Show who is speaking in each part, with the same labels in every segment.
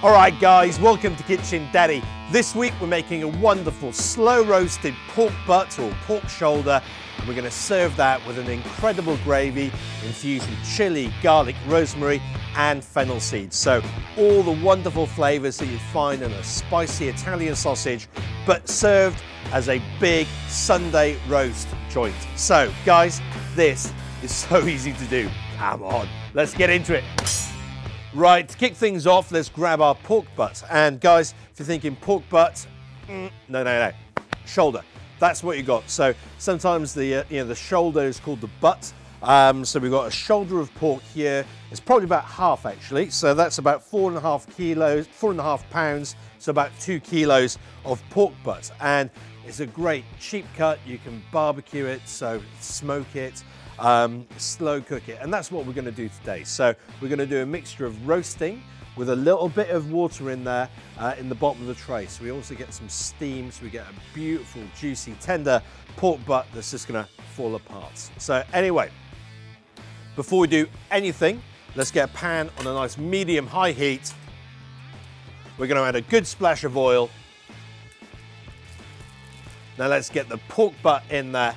Speaker 1: All right, guys, welcome to Kitchen Daddy. This week we're making a wonderful slow roasted pork butt or pork shoulder. And we're going to serve that with an incredible gravy infused with chili, garlic, rosemary, and fennel seeds. So all the wonderful flavors that you find in a spicy Italian sausage, but served as a big Sunday roast joint. So guys, this is so easy to do. Come on, let's get into it. Right, to kick things off, let's grab our pork butt. And guys, if you're thinking pork butt, mm, no, no, no, shoulder. That's what you got. So sometimes the uh, you know the shoulder is called the butt. Um, so we've got a shoulder of pork here. It's probably about half actually. So that's about four and a half kilos, four and a half pounds. So about two kilos of pork butt. And it's a great cheap cut. You can barbecue it, so smoke it um, slow cook it. And that's what we're gonna do today. So we're gonna do a mixture of roasting with a little bit of water in there uh, in the bottom of the tray. So we also get some steam, so we get a beautiful, juicy, tender pork butt that's just gonna fall apart. So anyway, before we do anything, let's get a pan on a nice medium high heat. We're gonna add a good splash of oil. Now let's get the pork butt in there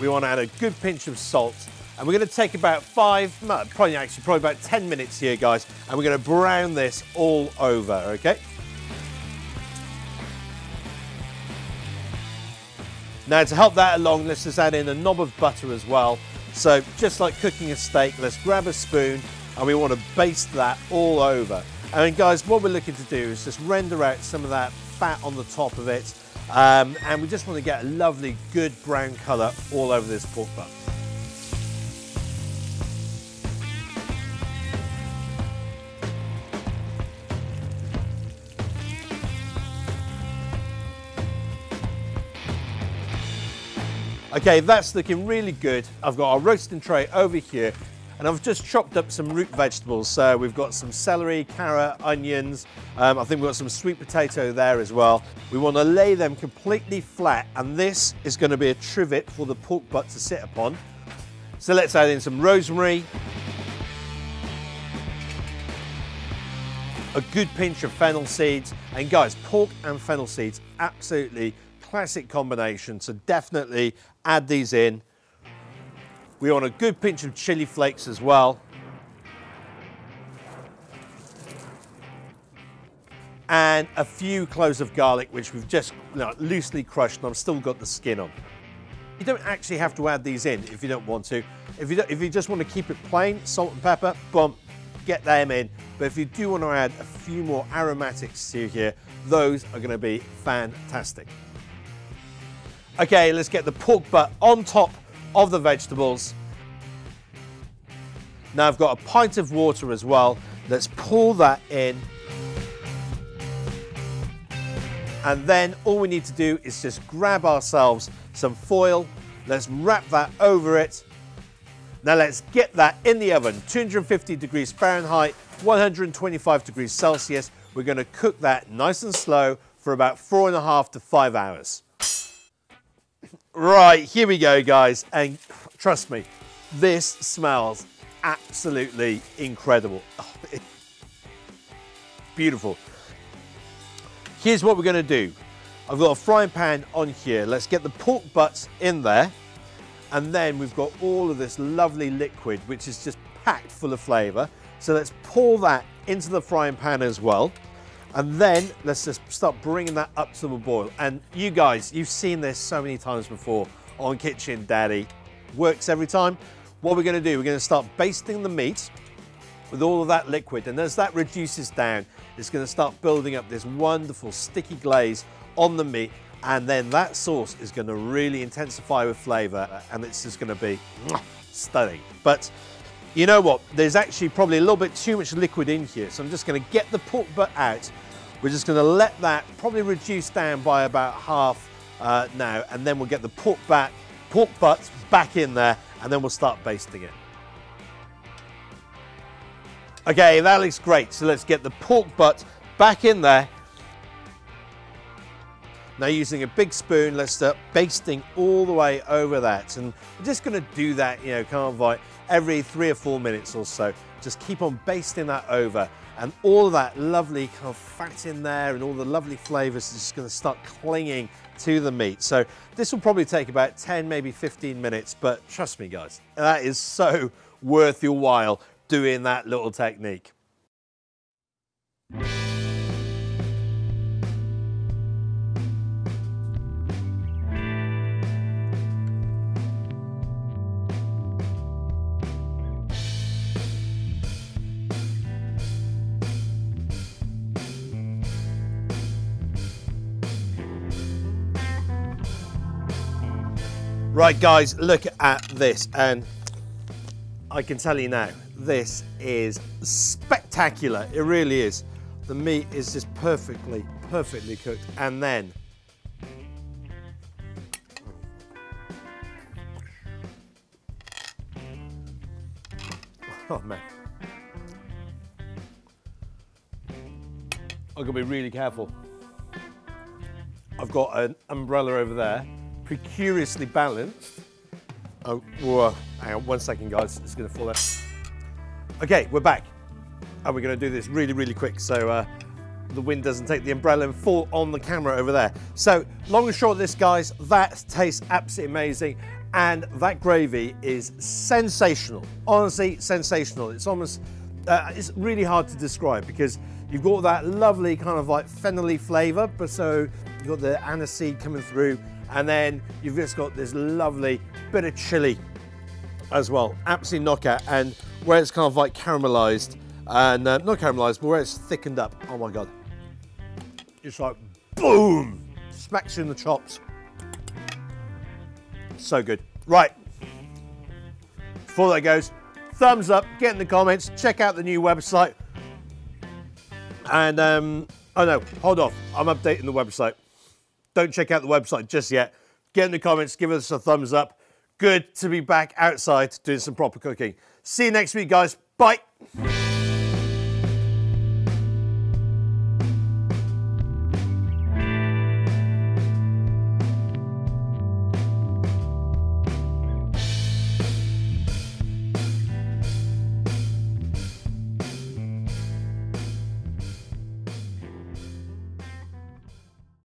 Speaker 1: We want to add a good pinch of salt. And we're going to take about five, probably actually probably about 10 minutes here, guys. And we're going to brown this all over, okay? Now to help that along, let's just add in a knob of butter as well. So just like cooking a steak, let's grab a spoon and we want to baste that all over. And guys, what we're looking to do is just render out some of that fat on the top of it um, and we just want to get a lovely, good brown colour all over this pork butt. Okay, that's looking really good. I've got our roasting tray over here and I've just chopped up some root vegetables. So we've got some celery, carrot, onions. Um, I think we've got some sweet potato there as well. We want to lay them completely flat and this is going to be a trivet for the pork butt to sit upon. So let's add in some rosemary. A good pinch of fennel seeds. And guys, pork and fennel seeds, absolutely classic combination. So definitely add these in. We want a good pinch of chili flakes as well. And a few cloves of garlic, which we've just you know, loosely crushed and I've still got the skin on. You don't actually have to add these in if you don't want to. If you, if you just want to keep it plain, salt and pepper, boom, get them in. But if you do want to add a few more aromatics to here, those are going to be fantastic. Okay, let's get the pork butt on top of the vegetables. Now I've got a pint of water as well. Let's pour that in. And then all we need to do is just grab ourselves some foil. Let's wrap that over it. Now let's get that in the oven, 250 degrees Fahrenheit, 125 degrees Celsius. We're gonna cook that nice and slow for about four and a half to five hours. Right, here we go, guys. And trust me, this smells absolutely incredible. Beautiful. Here's what we're going to do. I've got a frying pan on here. Let's get the pork butts in there. And then we've got all of this lovely liquid, which is just packed full of flavor. So let's pour that into the frying pan as well. And then let's just start bringing that up to the boil. And you guys, you've seen this so many times before on Kitchen Daddy. Works every time. What we're gonna do, we're gonna start basting the meat with all of that liquid. And as that reduces down, it's gonna start building up this wonderful sticky glaze on the meat. And then that sauce is gonna really intensify with flavor uh, and it's just gonna be stunning. But you know what? There's actually probably a little bit too much liquid in here. So I'm just gonna get the pork butt out we're just going to let that probably reduce down by about half uh, now, and then we'll get the pork back, pork butts back in there, and then we'll start basting it. Okay, that looks great. So let's get the pork butt back in there. Now using a big spoon, let's start basting all the way over that. And we're just gonna do that, you know, kind of like every three or four minutes or so. Just keep on basting that over and all of that lovely kind of fat in there and all the lovely flavors is just gonna start clinging to the meat. So this will probably take about 10, maybe 15 minutes, but trust me guys, that is so worth your while doing that little technique. Right guys, look at this and I can tell you now, this is spectacular. It really is. The meat is just perfectly, perfectly cooked. And then, oh man. I've got to be really careful. I've got an umbrella over there precariously balanced. Oh, whoa, hang on one second, guys. It's gonna fall out. Okay, we're back. And we're gonna do this really, really quick so uh, the wind doesn't take the umbrella and fall on the camera over there. So, long and short of this, guys, that tastes absolutely amazing. And that gravy is sensational. Honestly, sensational. It's almost, uh, it's really hard to describe because you've got that lovely kind of like fennelly flavor, but so you've got the aniseed coming through, and then you've just got this lovely bit of chili as well. Absolutely knockout. And where it's kind of like caramelized, and uh, not caramelized, but where it's thickened up. Oh my God. It's like boom, smacks you in the chops. So good. Right. Before that goes, thumbs up, get in the comments, check out the new website. And, um, oh no, hold off. I'm updating the website. Don't check out the website just yet. Get in the comments, give us a thumbs up. Good to be back outside doing some proper cooking. See you next week, guys. Bye.